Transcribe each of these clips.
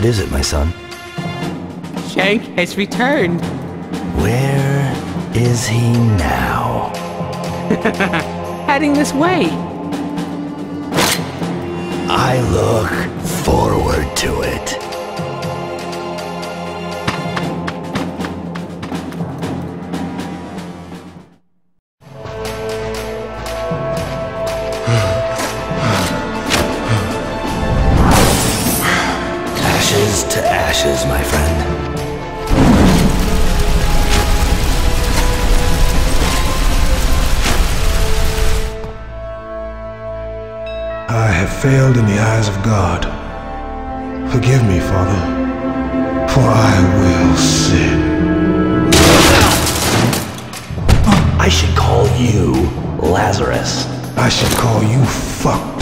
What is it, my son? Shank has returned. Where is he now? Heading this way. I look forward to it. I have failed in the eyes of God. Forgive me, Father, for I will sin. I should call you Lazarus. I should call you fucked.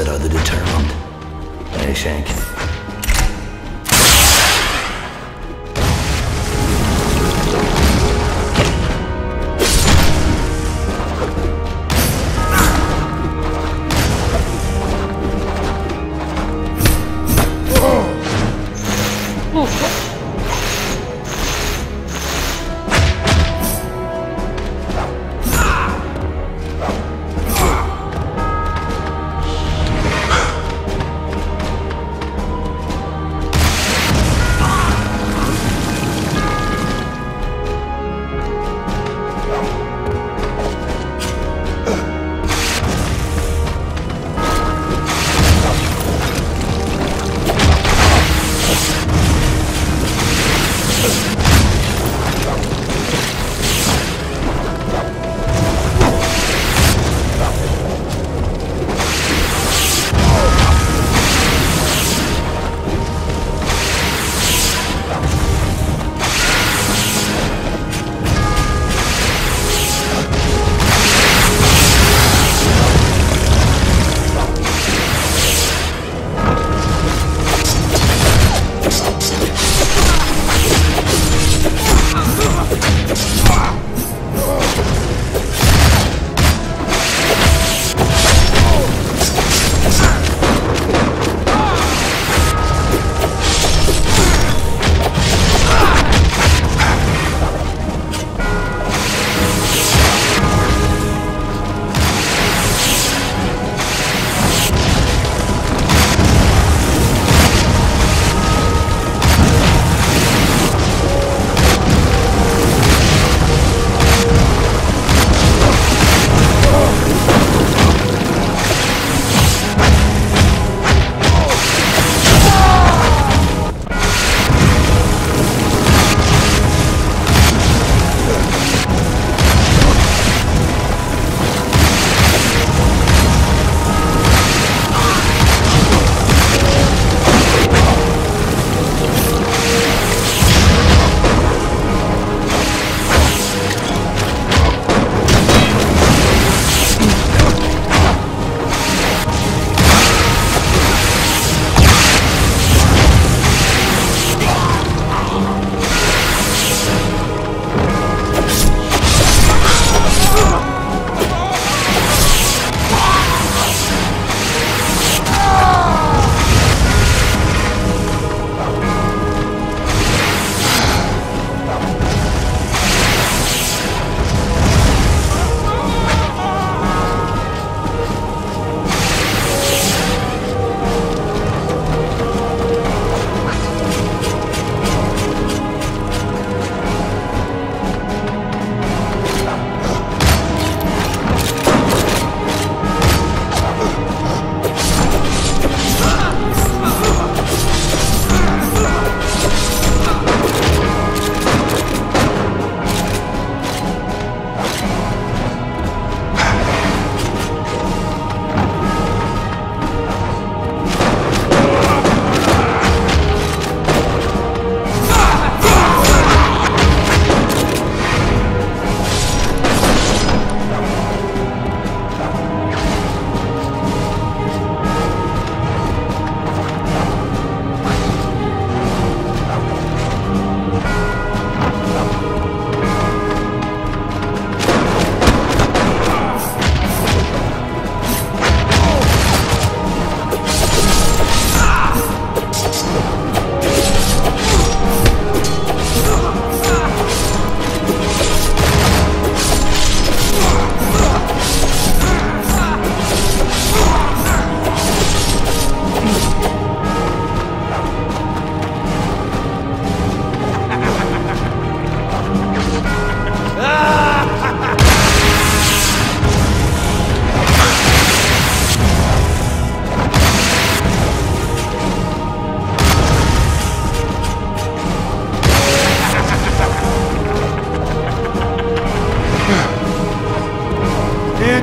Blessed are the determined. Hey, Shank.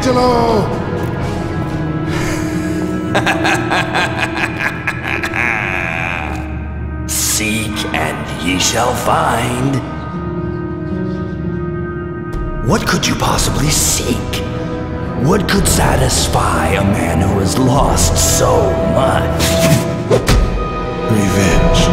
Michelangelo! Seek and ye shall find. What could you possibly seek? What could satisfy a man who has lost so much? Revenge.